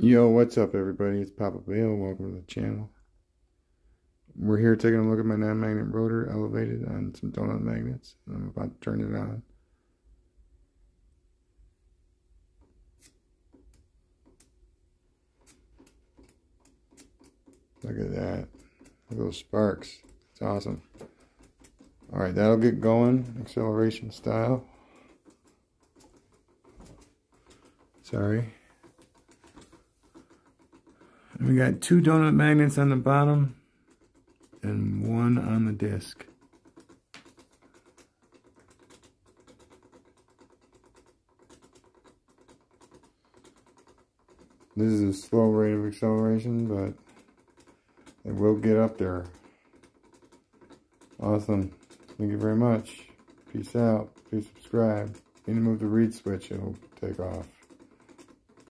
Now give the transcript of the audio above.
Yo, what's up everybody? It's Papa Bale. Welcome to the channel. We're here taking a look at my non-magnet rotor elevated on some donut magnets. I'm about to turn it on. Look at that. Look at those sparks. It's awesome. Alright, that'll get going. Acceleration style. Sorry. We got two donut magnets on the bottom and one on the disc. This is a slow rate of acceleration, but it will get up there. Awesome. Thank you very much. Peace out. Please subscribe. Need to move the reed switch, it'll take off.